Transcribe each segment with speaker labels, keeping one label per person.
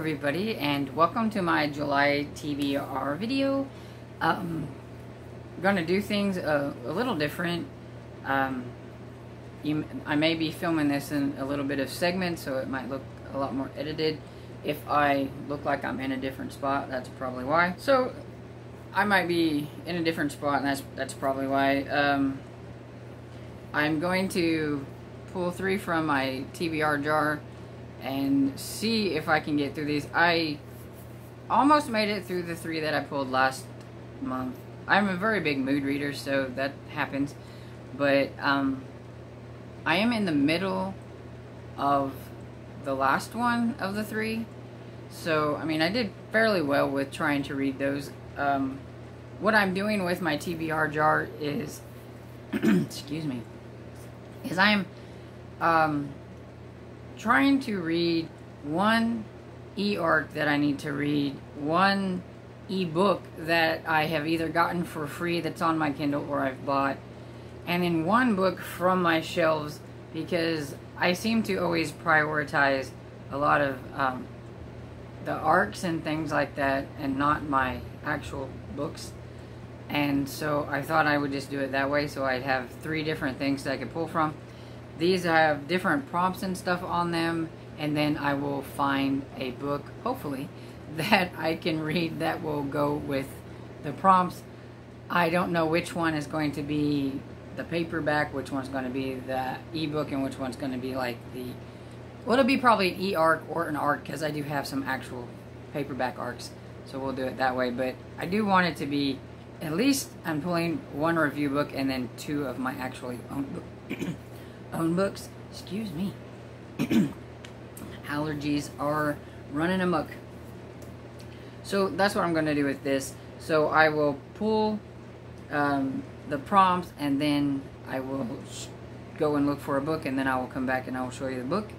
Speaker 1: everybody and welcome to my July TBR video. Um, going to do things a, a little different. Um, you, I may be filming this in a little bit of segments so it might look a lot more edited. If I look like I'm in a different spot, that's probably why. So I might be in a different spot and that's, that's probably why. Um, I'm going to pull three from my TBR jar and see if I can get through these. I almost made it through the three that I pulled last month. I'm a very big mood reader, so that happens. But um, I am in the middle of the last one of the three. So, I mean, I did fairly well with trying to read those. Um, what I'm doing with my TBR jar is, excuse me, is I'm um, trying to read one e-arc that I need to read, one e-book that I have either gotten for free that's on my Kindle or I've bought, and then one book from my shelves because I seem to always prioritize a lot of um, the arcs and things like that and not my actual books. And so I thought I would just do it that way so I'd have three different things that I could pull from. These have different prompts and stuff on them, and then I will find a book, hopefully, that I can read that will go with the prompts. I don't know which one is going to be the paperback, which one's going to be the ebook, and which one's going to be like the. Well, it'll be probably an e arc or an arc because I do have some actual paperback arcs, so we'll do it that way. But I do want it to be at least I'm pulling one review book and then two of my actually own book. own books. Excuse me. Allergies are running amok. So that's what I'm going to do with this. So I will pull um, the prompts and then I will go and look for a book and then I will come back and I will show you the book.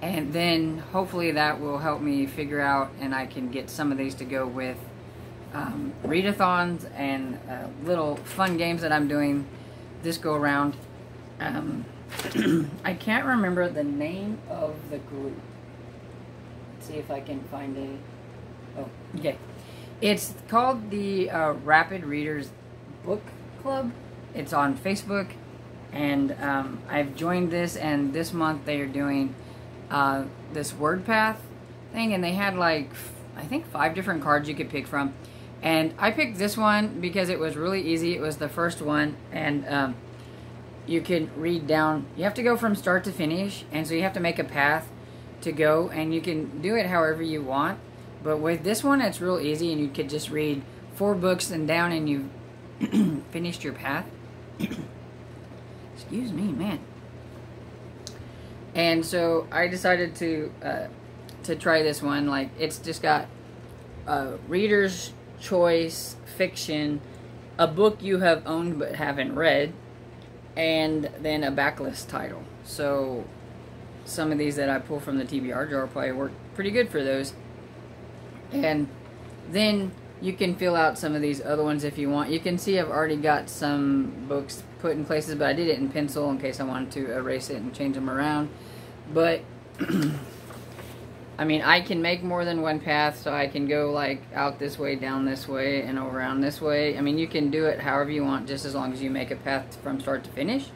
Speaker 1: And then hopefully that will help me figure out and I can get some of these to go with um, readathons and uh, little fun games that I'm doing this go around. Um, I can't remember the name of the group. Let's see if I can find a. Oh, okay. It's called the uh, Rapid Readers Book Club. It's on Facebook, and um, I've joined this. And this month they are doing uh, this word path thing, and they had like I think five different cards you could pick from. And I picked this one because it was really easy. It was the first one, and um, you can read down. You have to go from start to finish, and so you have to make a path to go, and you can do it however you want. But with this one, it's real easy, and you could just read four books and down, and you've finished your path. Excuse me, man. And so I decided to uh, to try this one. Like it's just got uh, reader's choice fiction, a book you have owned but haven't read, and then a backlist title. So some of these that I pull from the TBR jar probably work pretty good for those. And then you can fill out some of these other ones if you want. You can see I've already got some books put in places, but I did it in pencil in case I wanted to erase it and change them around. But I mean, I can make more than one path, so I can go like out this way, down this way, and around this way. I mean, you can do it however you want, just as long as you make a path from start to finish.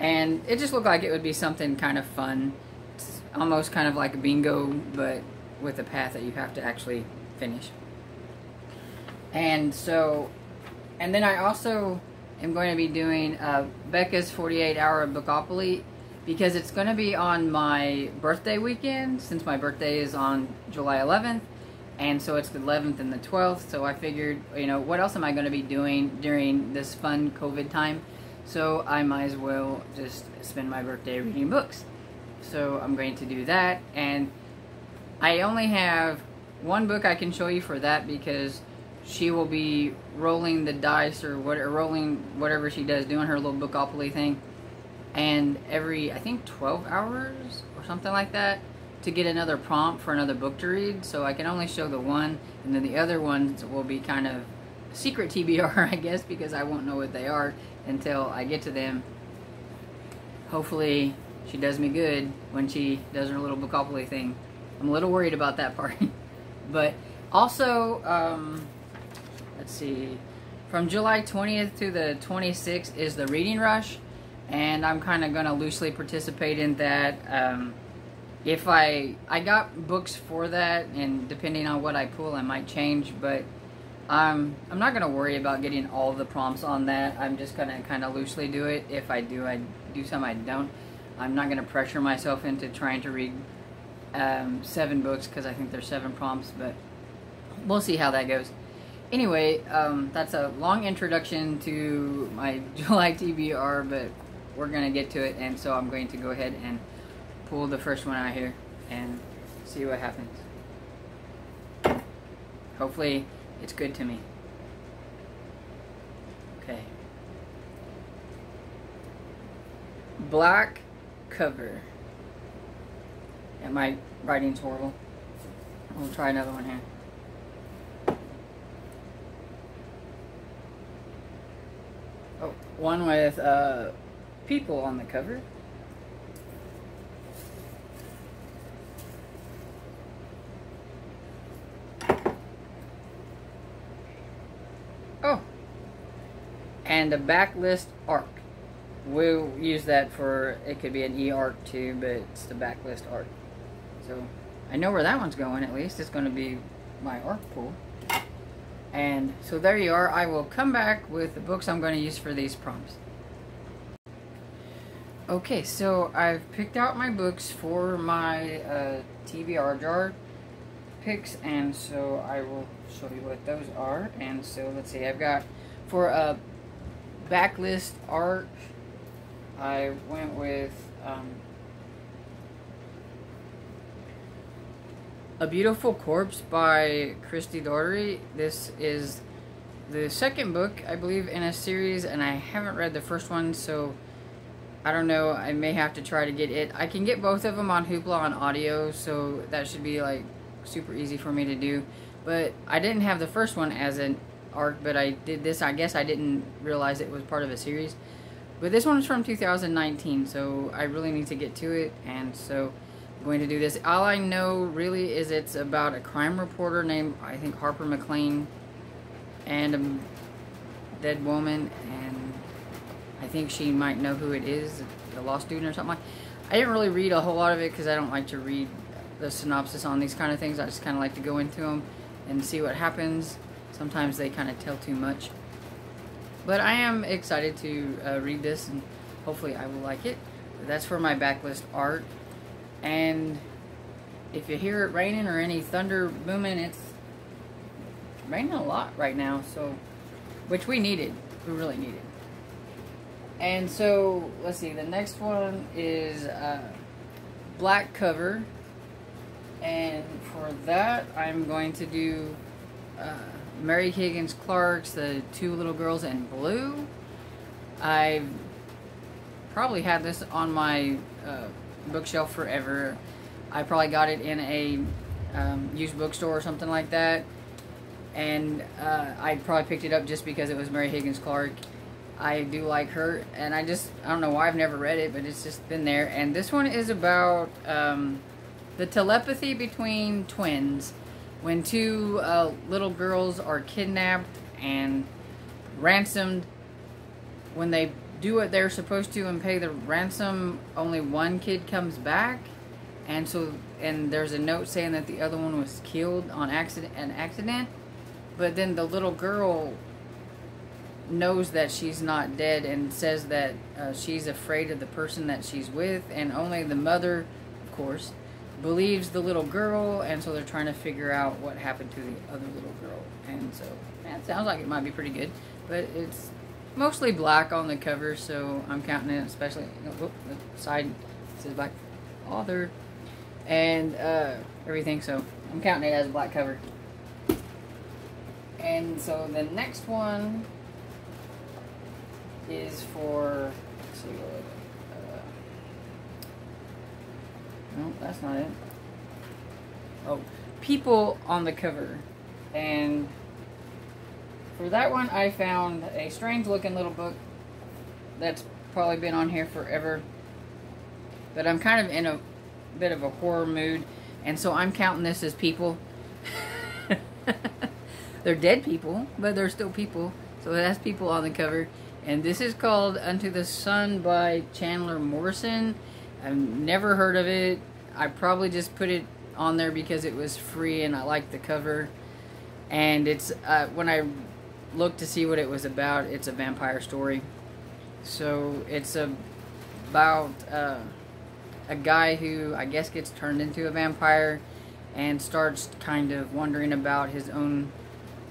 Speaker 1: And it just looked like it would be something kind of fun. It's almost kind of like a bingo, but with a path that you have to actually finish. And so, and then I also am going to be doing uh, Becca's 48 Hour Bookopoly because it's going to be on my birthday weekend since my birthday is on July 11th and so it's the 11th and the 12th so I figured you know what else am I going to be doing during this fun COVID time? So I might as well just spend my birthday reading books. So I'm going to do that and I only have one book I can show you for that because she will be rolling the dice or what rolling whatever she does doing her little bookopoly thing and every I think 12 hours or something like that to get another prompt for another book to read. So I can only show the one, and then the other ones will be kind of secret TBR, I guess, because I won't know what they are until I get to them. Hopefully, she does me good when she does her little bookopoly thing. I'm a little worried about that part. but also, um, let's see, from July 20th to the 26th is the Reading Rush, and I'm kind of going to loosely participate in that. Um, if I I got books for that, and depending on what I pull, I might change, but um, I'm not going to worry about getting all the prompts on that. I'm just going to kind of loosely do it. If I do, I do some, I don't. I'm not going to pressure myself into trying to read um, seven books because I think there's seven prompts, but we'll see how that goes. Anyway, um, that's a long introduction to my July TBR, but we're to get to it, and so I'm going to go ahead and pull the first one out here and see what happens. Hopefully, it's good to me. Okay. Black cover. and my writing's horrible. We'll try another one here. Oh, one with uh, people on the cover. Oh, and a backlist arc. We'll use that for, it could be an e-arc too, but it's the backlist arc. So, I know where that one's going at least. It's going to be my arc pool. And so there you are. I will come back with the books I'm going to use for these prompts. Okay, so I've picked out my books for my uh, TBR jar picks, and so I will show you what those are. And so let's see, I've got for a backlist arc, I went with um, A Beautiful Corpse by Christi Daugherty. This is the second book, I believe, in a series, and I haven't read the first one, so I don't know. I may have to try to get it. I can get both of them on Hoopla on audio, so that should be like super easy for me to do. But I didn't have the first one as an arc, but I did this. I guess I didn't realize it was part of a series. But this one is from 2019, so I really need to get to it, and so I'm going to do this. All I know really is it's about a crime reporter named, I think, Harper McClain and a dead woman, and I think she might know who it is, a law student or something like I didn't really read a whole lot of it because I don't like to read the synopsis on these kind of things. I just kind of like to go into them and see what happens. Sometimes they kind of tell too much. But I am excited to uh, read this and hopefully I will like it. That's for my backlist art. And if you hear it raining or any thunder booming, it's raining a lot right now. So, which we needed. We really needed. And so, let's see. The next one is uh, black cover. And for that, I'm going to do uh, Mary Higgins Clark's The Two Little Girls in Blue. I've probably had this on my uh, bookshelf forever. I probably got it in a um, used bookstore or something like that. And uh, I probably picked it up just because it was Mary Higgins Clark. I do like her, and I just, I don't know why I've never read it, but it's just been there. And this one is about um, the telepathy between twins. When two uh, little girls are kidnapped and ransomed, when they do what they're supposed to and pay the ransom, only one kid comes back. And so, and there's a note saying that the other one was killed on accident, an accident. But then the little girl knows that she's not dead and says that uh, she's afraid of the person that she's with, and only the mother, of course, believes the little girl, and so they're trying to figure out what happened to the other little girl. And so, it sounds like it might be pretty good, but it's mostly black on the cover, so I'm counting it, especially whoop, the side says black author and uh, everything, so I'm counting it as a black cover. And so the next one is for, let's see, uh, no, that's not it. Oh, people on the cover. And for that one, I found a strange looking little book that's probably been on here forever. But I'm kind of in a bit of a horror mood. And so I'm counting this as people. they're dead people, but they're still people. So it has people on the cover. And this is called Unto the Sun by Chandler Morrison. I've never heard of it. I probably just put it on there because it was free and I liked the cover. And it's, uh, when I looked to see what it was about, it's a vampire story. So it's a, about uh, a guy who I guess gets turned into a vampire and starts kind of wondering about his own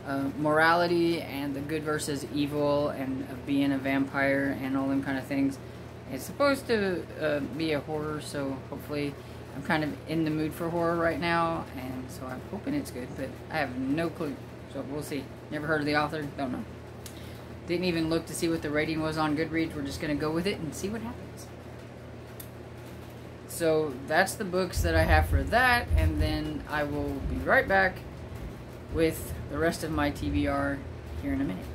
Speaker 1: uh, morality and the good versus evil and of being a vampire and all them kind of things. It's supposed to uh, be a horror, so hopefully I'm kind of in the mood for horror right now, and so I'm hoping it's good, but I have no clue. So we'll see. Never heard of the author, don't know. Didn't even look to see what the rating was on Goodreads. We're just going to go with it and see what happens. So that's the books that I have for that, and then I will be right back with the rest of my TBR here in a minute.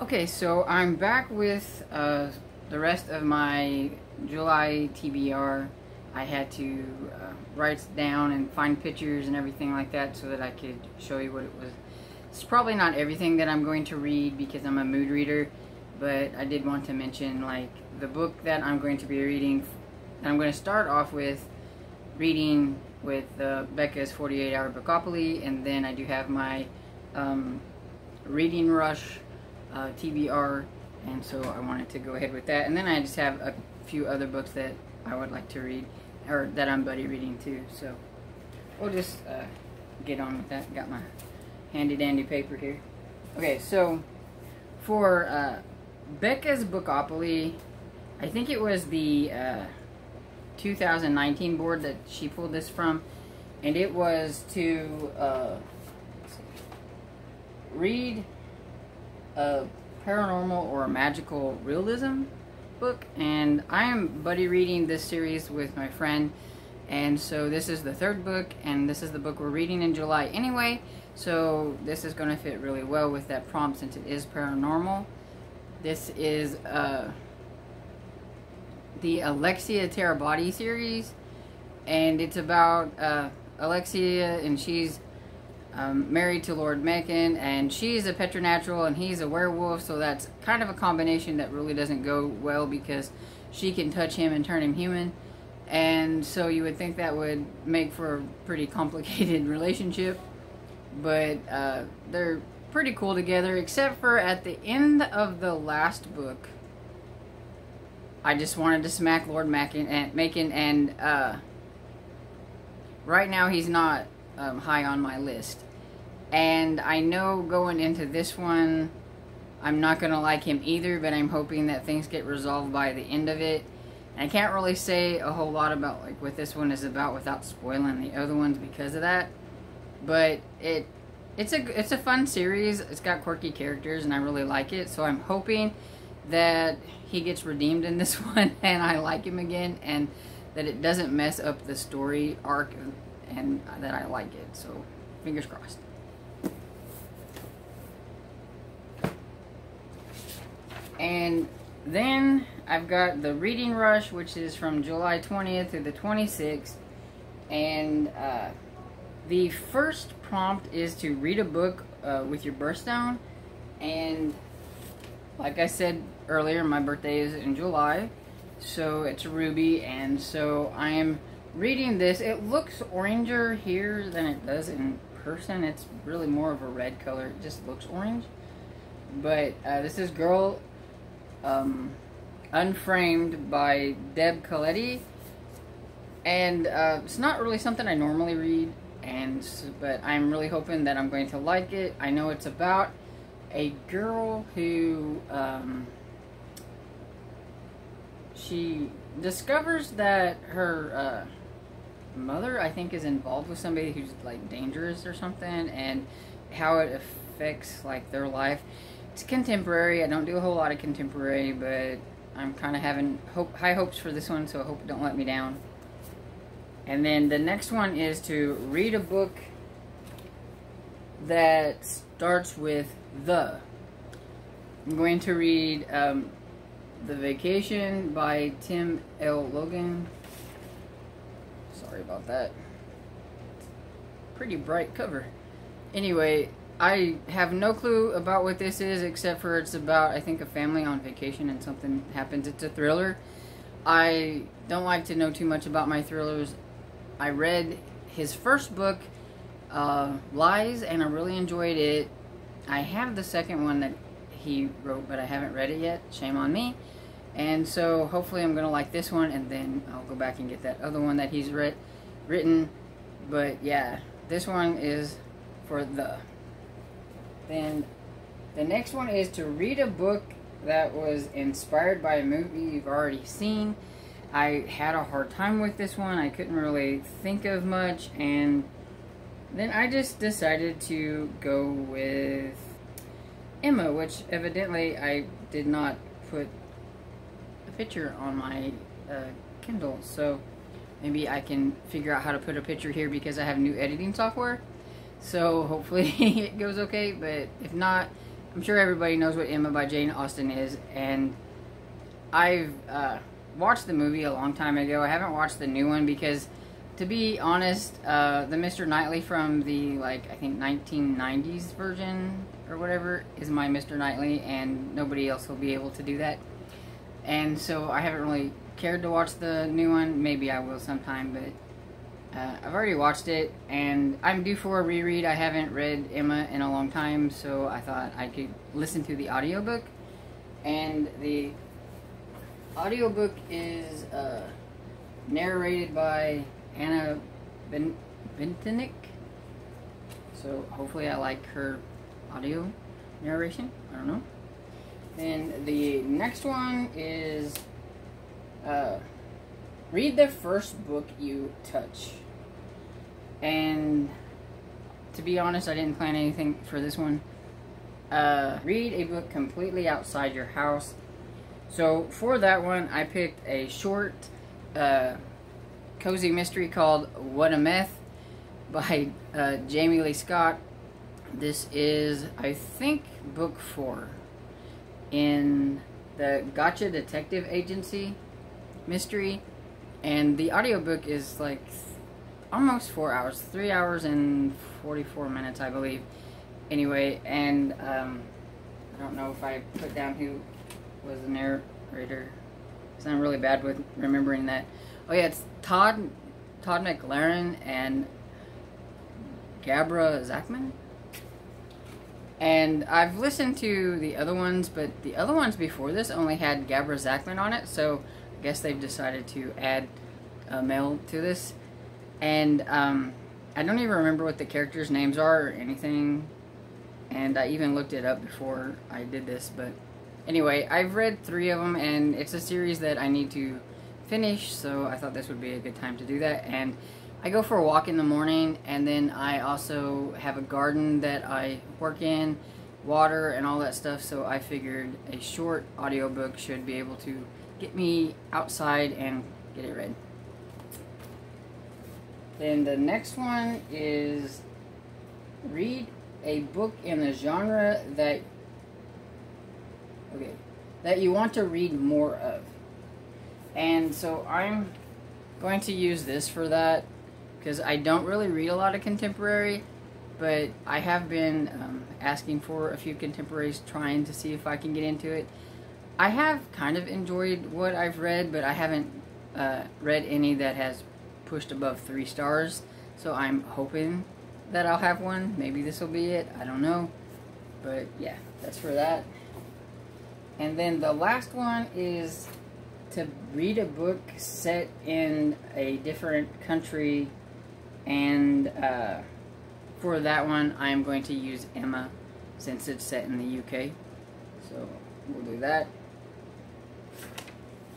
Speaker 1: Okay, so I'm back with uh, the rest of my July TBR. I had to uh, write down and find pictures and everything like that so that I could show you what it was. It's probably not everything that I'm going to read because I'm a mood reader, but I did want to mention like the book that I'm going to be reading. that I'm going to start off with reading with uh, Becca's 48 Hour Bookopoly, and then I do have my um, Reading Rush uh, TBR, and so I wanted to go ahead with that. And then I just have a few other books that I would like to read, or that I'm buddy reading too. So we'll just uh, get on with that. Got my handy dandy paper here. Okay, so for uh, Becca's Bookopoly, I think it was the uh, 2019 board that she pulled this from, and it was to uh, read a paranormal or magical realism book, and I am buddy reading this series with my friend, and so this is the third book, and this is the book we're reading in July anyway, so this is going to fit really well with that prompt since it is paranormal. This is uh, the Alexia Tarabotti series, and it's about uh, Alexia, and she's um, married to Lord Maccon, and she's a preternatural, and he's a werewolf, so that's kind of a combination that really doesn't go well because she can touch him and turn him human, and so you would think that would make for a pretty complicated relationship, but uh, they're pretty cool together, except for at the end of the last book, I just wanted to smack Lord Mackin and Maccon, and uh, right now he's not um, high on my list. And I know going into this one, I'm not going to like him either, but I'm hoping that things get resolved by the end of it. And I can't really say a whole lot about like what this one is about without spoiling the other ones because of that. But it it's a it's a fun series. It's got quirky characters and I really like it. So I'm hoping that he gets redeemed in this one and I like him again and that it doesn't mess up the story arc and that I like it. So fingers crossed. And then I've got the Reading Rush, which is from July 20th to the 26th. And uh, the first prompt is to read a book uh, with your birthstone. And like I said earlier, my birthday is in July. So it's Ruby. And so I am reading this. It looks oranger here than it does in person. It's really more of a red color. It just looks orange. But uh, this is Girl um, Unframed by Deb Caletti. And uh, it's not really something I normally read, and but I'm really hoping that I'm going to like it. I know it's about a girl who um, she discovers that her uh, mother, I think, is involved with somebody who's like dangerous or something, and how it affects like their life. It's contemporary. I don't do a whole lot of contemporary, but I'm kind of having hope, high hopes for this one, so I hope it don't let me down. And then the next one is to read a book that starts with the. I'm going to read um, The Vacation by Tim L. Logan. Sorry about that. Pretty bright cover. Anyway, I have no clue about what this is except for it's about, I think, a family on vacation and something happens. It's a thriller. I don't like to know too much about my thrillers. I read his first book, uh, Lies, and I really enjoyed it. I have the second one that he wrote, but I haven't read it yet. Shame on me. And so hopefully I'm going to like this one, and then I'll go back and get that other one that he's writ written. But yeah, this one is for the. Then the next one is to read a book that was inspired by a movie you've already seen. I had a hard time with this one. I couldn't really think of much, and then I just decided to go with Emma, which evidently I did not put a picture on my uh, Kindle, so maybe I can figure out how to put a picture here because I have new editing software. So hopefully it goes okay, but if not, I'm sure everybody knows what Emma by Jane Austen is, and I've uh, watched the movie a long time ago. I haven't watched the new one because, to be honest, uh, the Mr. Knightley from the like I think 1990s version or whatever is my Mr. Knightley, and nobody else will be able to do that. And so I haven't really cared to watch the new one. Maybe I will sometime, but uh, I've already watched it, and I'm due for a reread. I haven't read Emma in a long time, so I thought I could listen to the audiobook. And the audiobook is uh, narrated by Anna ben- Bentinck. So hopefully I like her audio narration. I don't know. And the next one is uh, read the first book you touch. And to be honest, I didn't plan anything for this one. Uh, read a book completely outside your house. So for that one, I picked a short, uh, cozy mystery called What a Meth by uh, Jamie Lee Scott. This is, I think, book four in the Gotcha Detective Agency mystery. And the audiobook is like almost four hours, three hours and 44 minutes, I believe. Anyway, and um, I don't know if I put down who was the narrator. Because I'm really bad with remembering that. Oh yeah, it's Todd Todd McLaren and Gabra Zackman. And I've listened to the other ones, but the other ones before this only had Gabra Zackman on it, so I guess they've decided to add a male to this. And um, I don't even remember what the characters' names are or anything. And I even looked it up before I did this, but anyway, I've read three of them, and it's a series that I need to finish, so I thought this would be a good time to do that. And I go for a walk in the morning, and then I also have a garden that I work in, water, and all that stuff, so I figured a short audiobook should be able to get me outside and get it read. Then the next one is read a book in the genre that okay that you want to read more of. And so I'm going to use this for that because I don't really read a lot of contemporary, but I have been um, asking for a few contemporaries, trying to see if I can get into it. I have kind of enjoyed what I've read, but I haven't uh, read any that has pushed above three stars. So I'm hoping that I'll have one. Maybe this will be it. I don't know. But yeah, that's for that. And then the last one is to read a book set in a different country. And uh, for that one, I am going to use Emma since it's set in the UK. So we'll do that.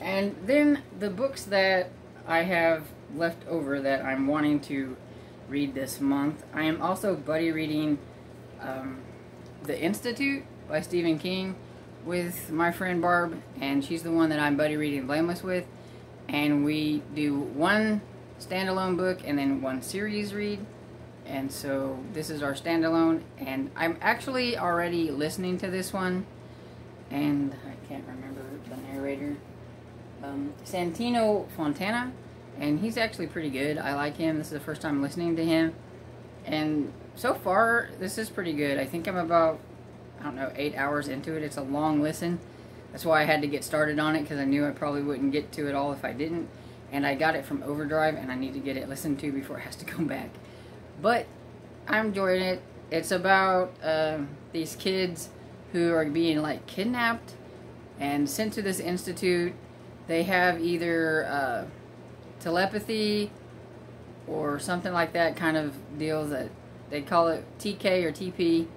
Speaker 1: And then the books that I have left over that I'm wanting to read this month. I am also buddy reading um, The Institute by Stephen King with my friend Barb, and she's the one that I'm buddy reading Blameless with. And we do one standalone book and then one series read. And so this is our standalone, and I'm actually already listening to this one, and I can't remember the narrator. Um, Santino Fontana and he's actually pretty good. I like him. This is the first time listening to him, and so far this is pretty good. I think I'm about I don't know eight hours into it. It's a long listen. That's why I had to get started on it because I knew I probably wouldn't get to it all if I didn't. And I got it from Overdrive, and I need to get it listened to before it has to come back. But I'm enjoying it. It's about uh, these kids who are being like kidnapped and sent to this institute. They have either uh, telepathy or something like that kind of deal that they call it TK or TP.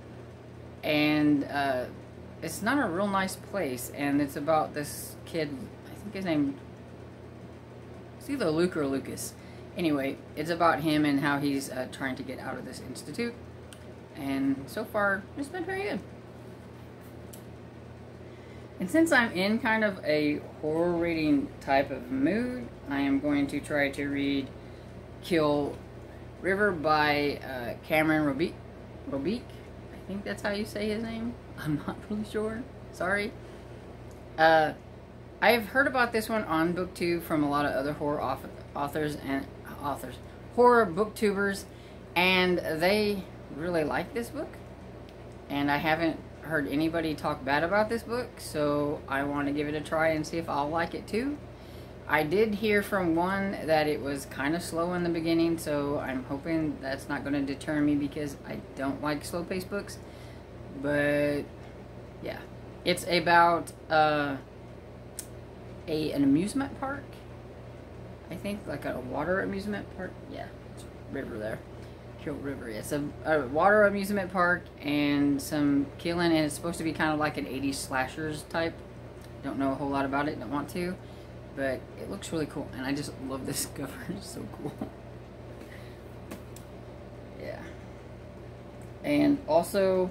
Speaker 1: And uh, it's not a real nice place. And it's about this kid, I think his name, it's either Luke or Lucas. Anyway, it's about him and how he's uh, trying to get out of this institute. And so far, it's been very good. And since I'm in kind of a horror reading type of mood, I am going to try to read Kill River by uh, Cameron Roubique. Roubique? I think that's how you say his name. I'm not really sure. Sorry. Uh, I've heard about this one on BookTube from a lot of other horror authors and authors, horror booktubers, and they really like this book. And I haven't heard anybody talk bad about this book, so I want to give it a try and see if I'll like it too. I did hear from one that it was kind of slow in the beginning, so I'm hoping that's not going to deter me because I don't like slow-paced books. But, yeah. It's about uh, a an amusement park. I think, like a water amusement park. Yeah, it's river there. Kill River. It's a, a, water amusement park and some killing, and it's supposed to be kind of like an 80s slashers type. Don't know a whole lot about it, don't want to, but it looks really cool, and I just love this cover. It's so cool. yeah. And also,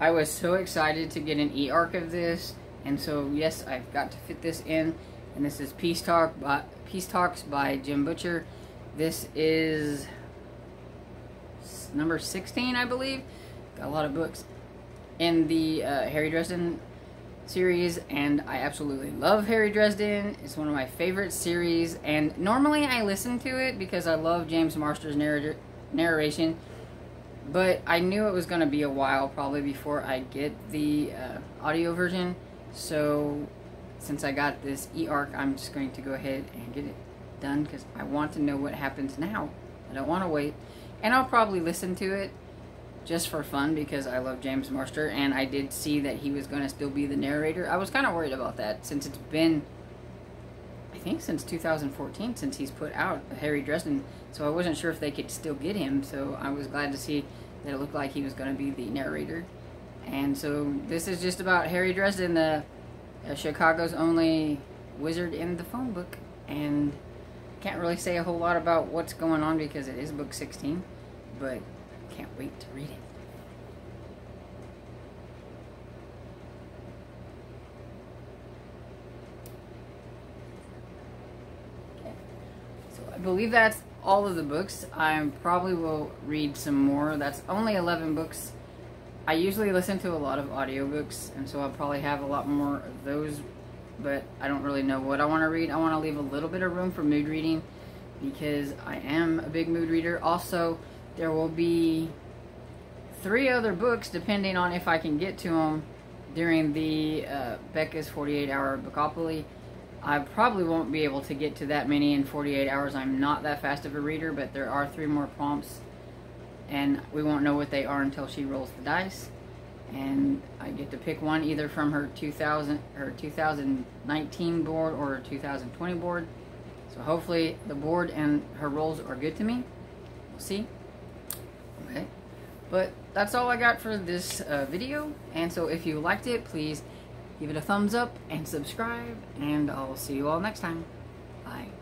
Speaker 1: I was so excited to get an e-arc of this, and so yes, I've got to fit this in, and this is Peace Talk by Peace Talks by Jim Butcher. This is number 16, I believe. Got a lot of books in the uh, Harry Dresden series, and I absolutely love Harry Dresden. It's one of my favorite series, and normally I listen to it because I love James Marsters' narrator narration, but I knew it was going to be a while probably before I get the uh, audio version, so since I got this e-arc, I'm just going to go ahead and get it done because I want to know what happens now. I don't want to wait. And I'll probably listen to it just for fun because I love James Marster and I did see that he was going to still be the narrator. I was kind of worried about that since it's been, I think, since 2014 since he's put out Harry Dresden. So I wasn't sure if they could still get him. So I was glad to see that it looked like he was going to be the narrator. And so this is just about Harry Dresden, the uh, Chicago's only wizard in the phone book. And can't really say a whole lot about what's going on because it is book 16 but can't wait to read it. So I believe that's all of the books. I probably will read some more. That's only 11 books. I usually listen to a lot of audiobooks, and so I'll probably have a lot more of those, but I don't really know what I want to read. I want to leave a little bit of room for mood reading because I am a big mood reader. Also, there will be three other books, depending on if I can get to them during the uh, Becca's 48 hour Bookopoly. I probably won't be able to get to that many in 48 hours. I'm not that fast of a reader, but there are three more prompts, and we won't know what they are until she rolls the dice. And I get to pick one either from her 2000 her 2019 board or her 2020 board. So hopefully the board and her rolls are good to me. We'll see. Okay. But that's all I got for this uh, video. And so if you liked it, please give it a thumbs up and subscribe. And I'll see you all next time. Bye.